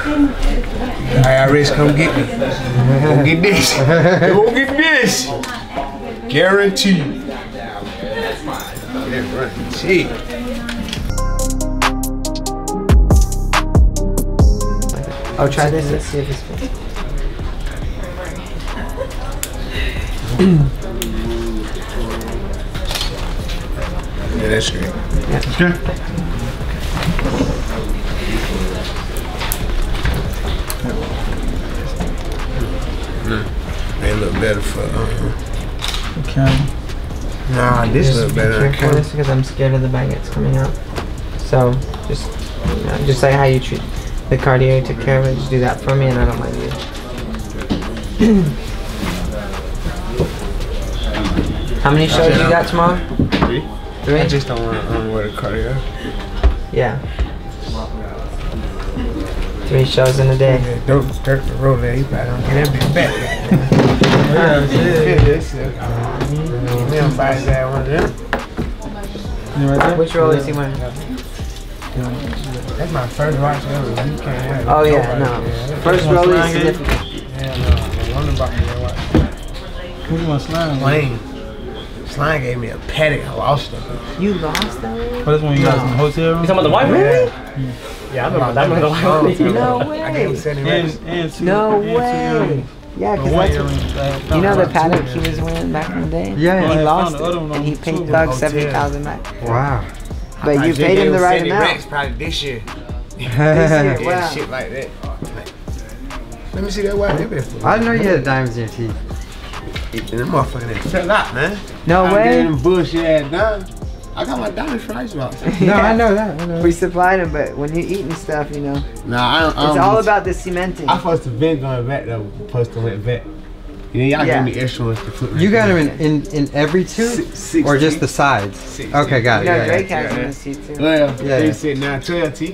IRS come get me. Go get this. Go get this. Guaranteed. Yeah, right. See. Oh, try this. Let's see if it's good. Yeah, that's great. Okay. They look better for. Uh, Okay. nah, this Just look be better. careful with this because I'm scared of the baguettes coming out. So just, you know, just like how you treat the cardio, you took care of it. Just do that for me, and I don't mind you. how many shows you got tomorrow? Three. Three. I just don't want to wear the cardio. Yeah. Three shows in a day. Yeah, don't dirt the road there. You better don't get that bitch back. Yeah, Yeah, that's it. Me and fight that one of. You right there? Which roll is he wearing? That's my first watch ever. You can't have it. Oh yeah, no. yeah. First Come on, roll is slide it. significant. Hell no. One about me. Watch. Who's my slime? Slime. Slime gave me a Patek. I lost it. You lost that? Oh, that's when you guys in the hotel room? You talking about the white one? Yeah. Yeah, I remember that one. The white one. No I gave him way. 70 And, and two, No and way. earrings. Yeah, because that's what, earrings. I you know the about Patek he was winning back in the day. Yeah, and yeah. he I lost found the other it, and he paid YouTube. Thug Hotel. seventy thousand back. Wow. But you paid him the right 70 amount. racks probably this year. This year, Yeah, wow. shit like that. Let me see that white nipple. I didn't know you had diamonds in your teeth. That motherfucker that fell up, man. No I way. gave him bullshit ass done. I got my diamond Fries icebox. No, I know that. I know. We supplied them, but when you're eating stuff, you know, Nah, I don't. I it's don't all about the cementing. I supposed to been going back though. Supposed to went back. You know, y'all Yeah. give me extra ones to put. You got them in, in, in every tooth? Six, Or just the sides? Six Okay, got it. know, Yeah, Drake yeah. has yeah. in his teeth too. Well, Yeah, they yeah. said now 12 T.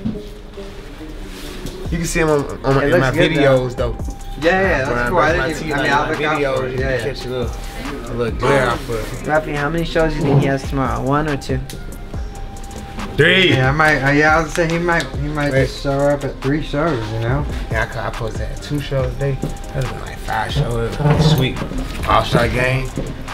You can see them on, on my, in my looks good, videos though. Yeah, yeah, that's I cool. I brush didn't even, I teeth, mean, like, I'll my look out videos, for it. you Yeah, yeah. catch a little, a little glare off of it. How many shows do you think he has tomorrow? One or two? Three. Yeah, I might. Uh, yeah, I was say he might. He might Wait. just show up at three shows. You know. Yeah, I, could- I supposed to have two shows a day. That'd been like five shows. Sweet. All star game.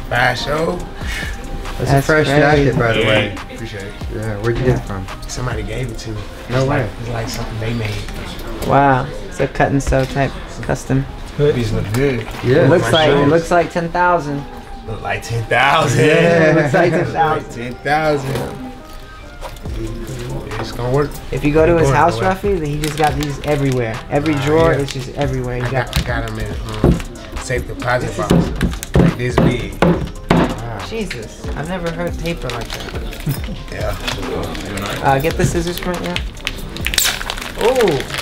Five shows. That's, That's a fresh crazy. jacket, by the way. Appreciate it. Yeah, where'd you get it from? Somebody gave it to me. No it's way. Like, it's like something they made. Wow, it's a cut and sew type custom. These look good. Yeah. It looks my like it looks like ten thousand. Look like 10,000. Yeah. It looks like ten Like thousand. 10,000. It's gonna work. If you go to his house, away. Rafi, then he just got these everywhere. Every Ah, drawer yeah. is just everywhere. He I got. got, I got them in um, safe deposit box. Like this big. Jesus, I've never heard paper like that. Yeah. Uh, get the scissors from it, yeah. Oh,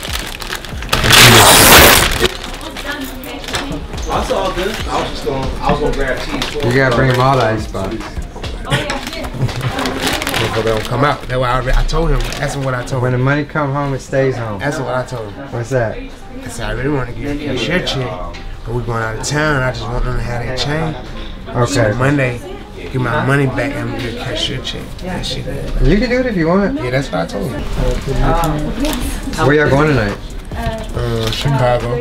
I was just going. I was gonna grab cheese. You gotta bring him all the icebox. Motherfucker oh, don't come out. That's why I, already- I told him. That's what I told him. When the money come home, it stays home. That's what I told him. What's that? I said I really want to get a shirt check, but we going out of town. I just want them to have that chain. So Okay. Monday, give my money back and get a cash shirt check. That shit. Yeah, You can do it if you want. Yeah, that's what I told him. Where y'all going tonight? Uh, Chicago.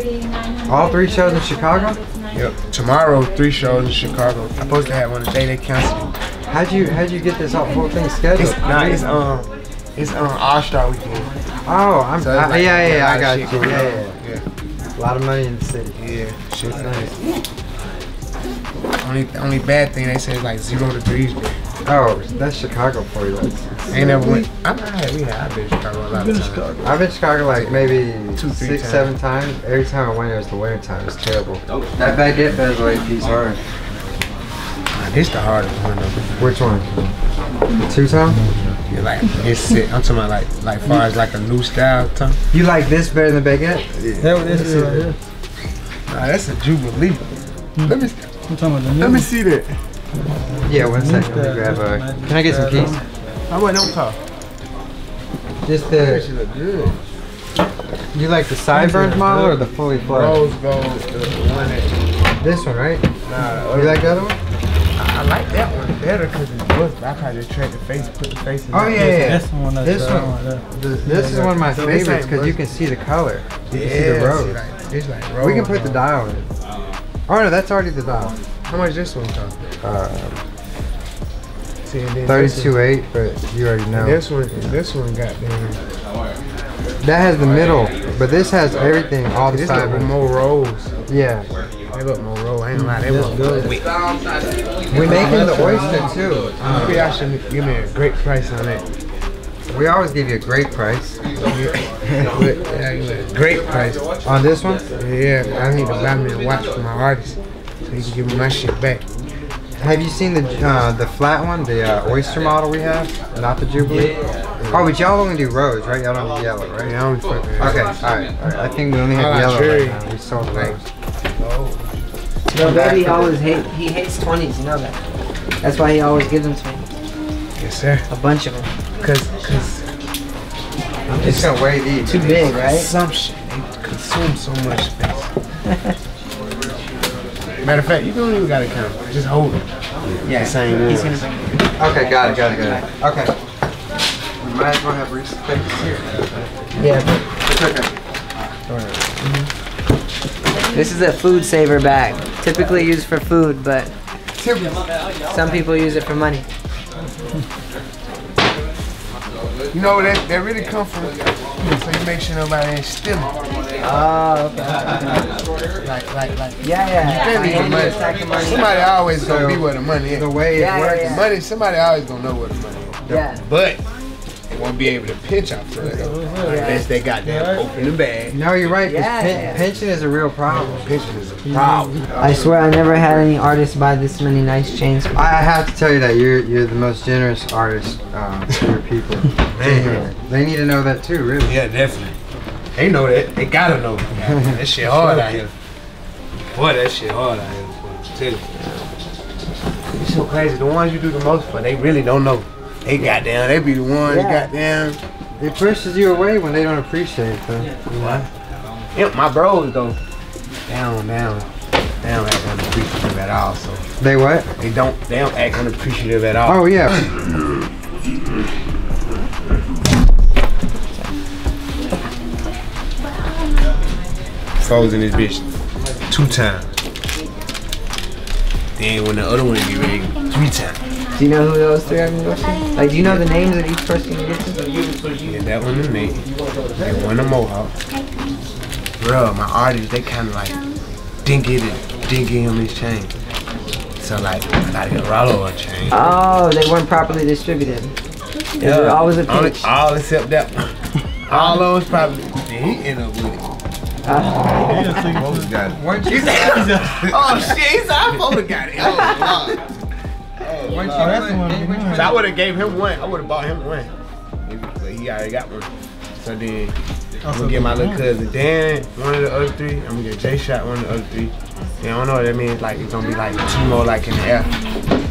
All three shows in Chicago? Yep. Tomorrow, three shows in Chicago. I'm supposed to have one today. They canceled. it. How'd you how'd you get this whole whole thing scheduled? It's nah, it's um, it's um All Star Weekend. Oh, I'm So I- like yeah yeah yeah I got you. Yeah, yeah. yeah, A lot of money in the city. yeah. Shit's nice. Only only bad thing they say is like zero degrees. there. Oh, that's Chicago for you. That's, Ain't never went. I'm not. We have. I've been to Chicago a lot of times. I've been to Chicago like maybe Two, three six, times. seven times. Every time I went, it was the winter time. It's terrible. Oh. That baguette beds like piece hard. Nah, This the hardest one though. Which one? Two tone? Yeah, like it's it. I'm talking about like like far as like a new style. Tongue. You like this better than baguette? That what this is right here. Nah, that's a jubilee. Let me I'm talking about the new let me see that. Yeah, one second. Let me grab a. Can I get some keys? Oh, How about no car. Just the. shit look good. You like the sideburns model or the fully flat? Rose gold, the, the one that. This one, right? Nah, You like the other one? I I like that one better because it's bush. But I probably just trade the face, put the face in Oh yeah, yeah. The one. This one. This, this is one of my So favorites because you can see the color. You can see Yeah, the rose. see, like, it's like we can put the dial in it. Oh no, that's already the dial. How much this one cost? Uh, See, and then this one- 32.8, but you already know. This one, this one got them. That has the middle, but this has everything, all the This look more rolls. Yeah. They look more roll. I ain't gonna lie, they look good. We making the oyster too. Maybe y'all should give me a great price on that. We always give you a great price. Yeah, give me a great price. On this one? Yeah, I need to buy me a watch for my artist so he can give me my shit back. Have you seen the uh, the flat one, the uh, oyster model we have? Not the Jubilee? Oh, but y'all only do rose, right? Y'all don't do yellow, right? Yeah, I don't fucking. Okay, alright, alright. I think we only have like yellow cherry. right now. We sold rose. No, baby always hate. He hates twenties. You know that. That's why he always gives them to me. Yes, sir. A bunch of them. Cause, cause I'm just gonna weigh these. Too big, right? consumption, they consume so much space. Matter of fact, you don't even gotta count. Just hold it. Yeah. The same He's one. gonna bring it. Okay, got it, got it, got it. Okay. We might as well have Reese's Pieces here. Yeah, but It's okay. this is a food saver bag. Typically used for food, but some people use it for money. You know that that really come from. So you make sure nobody ain't stealing. Oh, okay. Like, like, like. Yeah, yeah. You can't leave the I money. stack of money. Somebody always gonna be where the money is. The way Yeah, it yeah, works. yeah. The money, somebody always gonna know where the money is. Yeah. But they won't be able to pinch out for it though. Unless they got that open the bag. No, you're right. Yeah, pen- yeah. pension is a real problem. Pinching is a problem. I swear I never had any artists buy this many nice chains. I, I have to tell you that you're you're the most generous artist um, to your people. Genuinely. They need to know that too, really. Yeah, definitely. They know that. They gotta know. that shit hard out here. Boy, that shit hard out here. boy. Tell you. It's so crazy. The ones you do the most for, they really don't know. They goddamn, they be the ones Yeah. goddamn. It pushes you away when they don't appreciate it, though. What? Yeah, my bros though. Down, down. They don't act unappreciative at all. So They what? they don't. They don't act unappreciative at all. Oh yeah. Frozen this bitch two times. Then when the other one get ready, three times. Do you know who those three are gonna go to? Like, do you know the names of each person you get to? Yeah, that one to me. And one to Mohawk. Bro, my artists, they kind of like didn't get it, didn't get him his chain. So like, I gotta get Rollo a chain. Oh, they weren't properly distributed. Is there always a All, pitch? all except that one. All those probably, he end up with it. Most got it. Once you Oh shit, he said I supposed to got it. Oh, Lord. once Oh, that's the one put- we once you doing. So I would have gave him one. I would have bought him one. But he already got one. So then I'm gonna get my little cousin Dan one of the other three. I'm gonna get J Shot one of the other three. Yeah, I don't know what that means. Like it's gonna be like two more like in the air.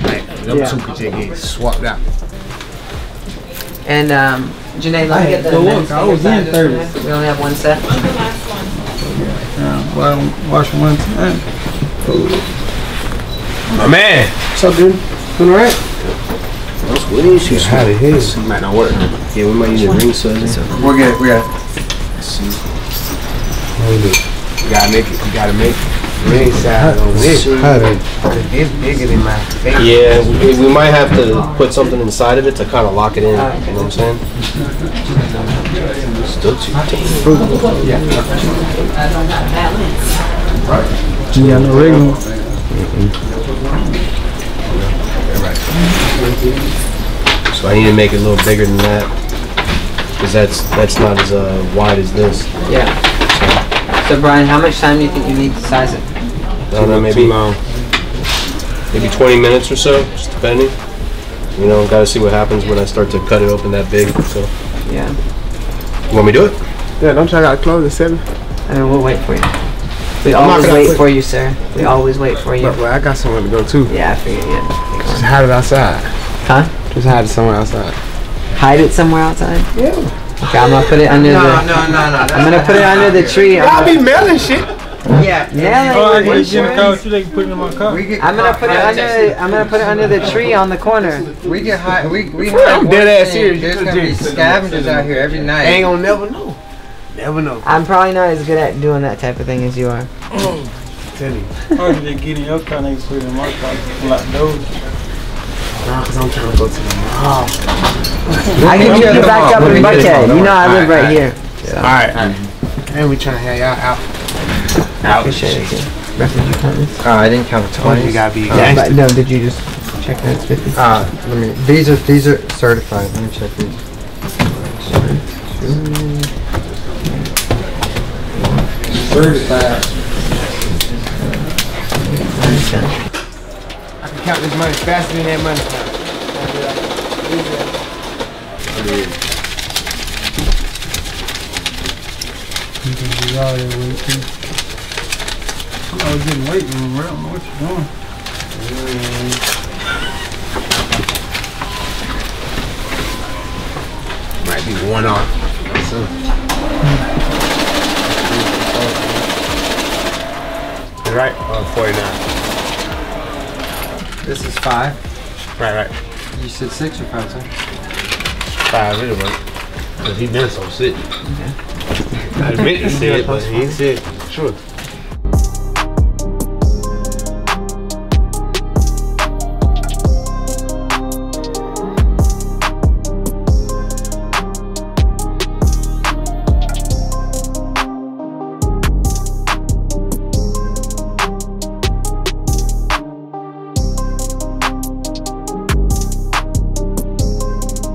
Like them Yeah. two could just get swapped out. and um, Janae, let me get the Well, men's I was in size thirty. just a minute. We only have one set. Yeah, um, well, wash one time. My man. What's up, dude? Doing alright? What is you? How the hell? It might not work. Yeah, we might need a ring so We'll get it. We got it. You gotta make it. You gotta make it. Ring size on this. It's bigger than my face. Yeah, we, we might have to put something inside of it to kind of lock it in. You know what I'm saying? Still too tame. Yeah, no. So I need to make it a little bigger than that. Because that's that's not as uh, wide as this. Yeah. So Brian, how much time do you think you need to size it? I don't know, maybe maybe 20 minutes or so, just depending. You know, gotta see what happens when I start to cut it open that big. So, Yeah. you want me to do it? Yeah, don't try to close at seven. And we'll wait for you. We I'm always wait for you, sir. We always wait for you. But well, I got somewhere to go too. Yeah, I figured. Yeah. Just hide it outside. Huh? Just hide it somewhere outside. Hide it somewhere outside. Yeah. Okay, I'm gonna put it under No, the. no, no, no. no. I'm gonna put it under the tree. I'm Y'all be mailing shit. I'm Yeah. Nailing Oh, I with get in the car insurance. you. They put it in my car. We get I'm gonna put it high- under. I'm gonna put it under the tree on the corner. We get high. We we I'm dead ass thing, serious. There's gonna be scavengers out here every night. Ain't gonna never know. Never know. I'm probably not as good at doing that type of thing as you are. Tell you. Or you just get in your car and they can put it in my car. Lock those. Nah, cause I'm trying to go to the mall. I can We'll get you them back up We'll in get them. Buckhead. You know I live right here. Alright. And we trying to have y'all out. Out. Appreciate it. too. Refugee partners. Uh, I didn't count the Told you twenties. gotta be Uh, But gangster. no, did you just check that it's 50? Uh, let me. These are these are certified. Let me check these. Certified. I can count this money faster than that money. I was in waiting room. I don't know what you're doing. Might be one off. Right? Oh, 49. This is five. Right, right. You said six or five, sir? Five work. Cause he been so sick. I admit he said, but he said. Sure.